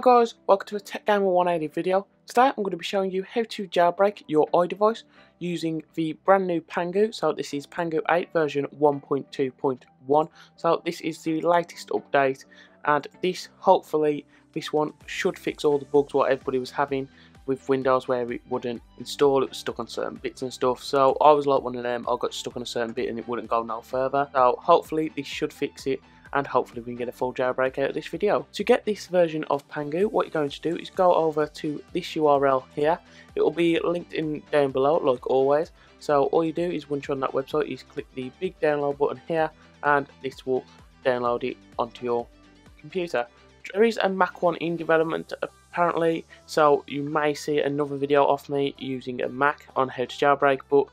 guys, welcome to a Tech Gamer 180 video. Today I'm going to be showing you how to jailbreak your iDevice using the brand new Pangu. So this is Pangu 8 version 1.2.1. So this is the latest update and this hopefully this one should fix all the bugs what everybody was having with Windows where it wouldn't install, it was stuck on certain bits and stuff. So I was like one of them, I got stuck on a certain bit and it wouldn't go no further. So hopefully this should fix it and hopefully we can get a full jailbreak out of this video. To get this version of Pangu, what you're going to do is go over to this URL here. It will be linked in down below like always. So all you do is once you're on that website is click the big download button here and this will download it onto your computer. There is a Mac one in development apparently so you may see another video of me using a Mac on how to jailbreak but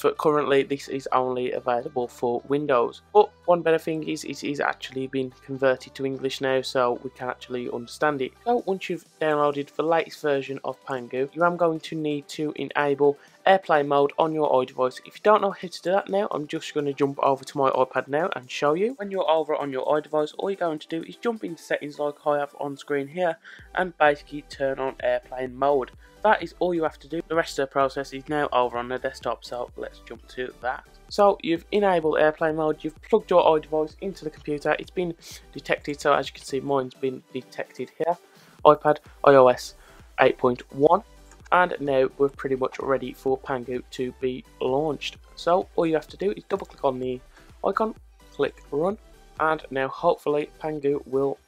for currently this is only available for Windows. But one better thing is it is actually been converted to English now so we can actually understand it. So once you've downloaded the latest version of Pangu, you are going to need to enable airplane mode on your iDevice. If you don't know how to do that now, I'm just going to jump over to my iPad now and show you. When you're over on your iDevice, all you're going to do is jump into settings like I have on screen here and basically turn on airplane mode. That is all you have to do. The rest of the process is now over on the desktop, so let's jump to that. So you've enabled airplane mode, you've plugged your iDevice into the computer, it's been detected, so as you can see mine's been detected here. iPad iOS 8.1 and now we're pretty much ready for Pangu to be launched. So all you have to do is double click on the icon, click run, and now hopefully Pangu will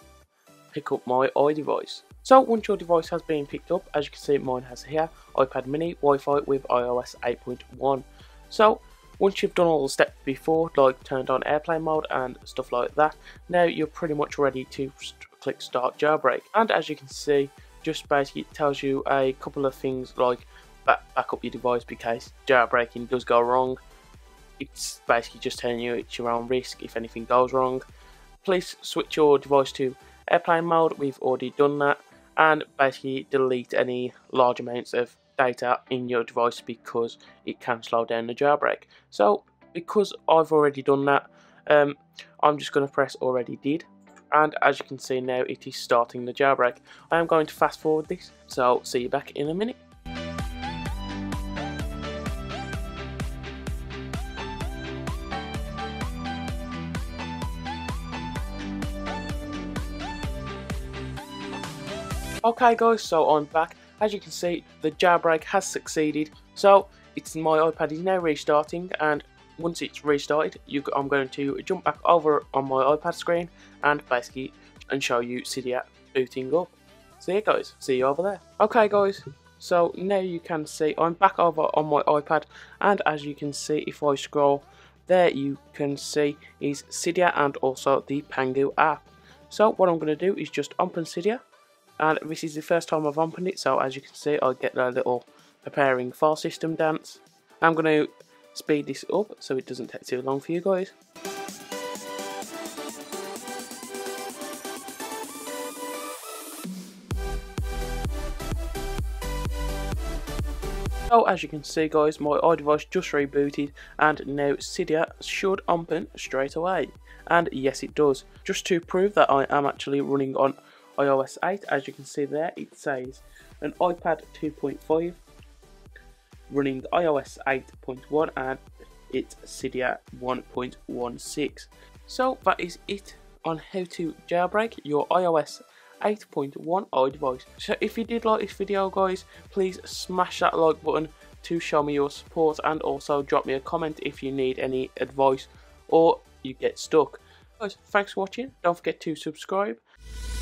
pick up my iDevice. So once your device has been picked up, as you can see mine has here, iPad mini, Wi-Fi with iOS 8.1. So once you've done all the steps before, like turned on airplane mode and stuff like that, now you're pretty much ready to click start jailbreak. And as you can see, just basically tells you a couple of things like back, back up your device because jailbreaking does go wrong. It's basically just telling you it's your own risk if anything goes wrong. Please switch your device to airplane mode, we've already done that, and basically delete any large amounts of data in your device because it can slow down the jailbreak. So because I've already done that, um, I'm just going to press already did and as you can see now it is starting the jailbreak. I am going to fast forward this, so see you back in a minute. Okay guys, so I'm back. As you can see, the jailbreak has succeeded. So, it's my iPad is now restarting and once it's restarted, you, I'm going to jump back over on my iPad screen and basically and show you Cydia booting up. See you guys, see you over there. Okay guys, so now you can see I'm back over on my iPad and as you can see if I scroll there you can see is Cydia and also the Pangu app. So what I'm going to do is just open Cydia and this is the first time I've opened it so as you can see I get a little preparing file system dance. I'm going to speed this up so it doesn't take too long for you guys. So as you can see guys, my iDevice just rebooted and now Cydia should open straight away. And yes it does. Just to prove that I am actually running on iOS 8, as you can see there, it says an iPad 2.5 running iOS 8.1 and it's Cydia 1.16. So that is it on how to jailbreak your iOS 8.1 iDevice. So if you did like this video guys, please smash that like button to show me your support and also drop me a comment if you need any advice or you get stuck. Guys, thanks for watching. Don't forget to subscribe.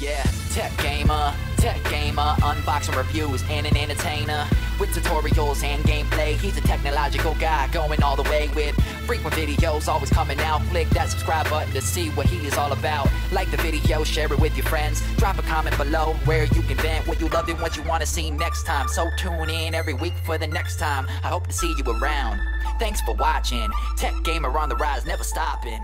Yeah, tech gamer, tech gamer, unboxing reviews and an entertainer with tutorials and gameplay. He's a technological guy going all the way with frequent videos always coming out. Click that subscribe button to see what he is all about. Like the video, share it with your friends. Drop a comment below where you can vent what you loved and what you want to see next time. So tune in every week for the next time. I hope to see you around. Thanks for watching. Tech gamer on the rise, never stopping.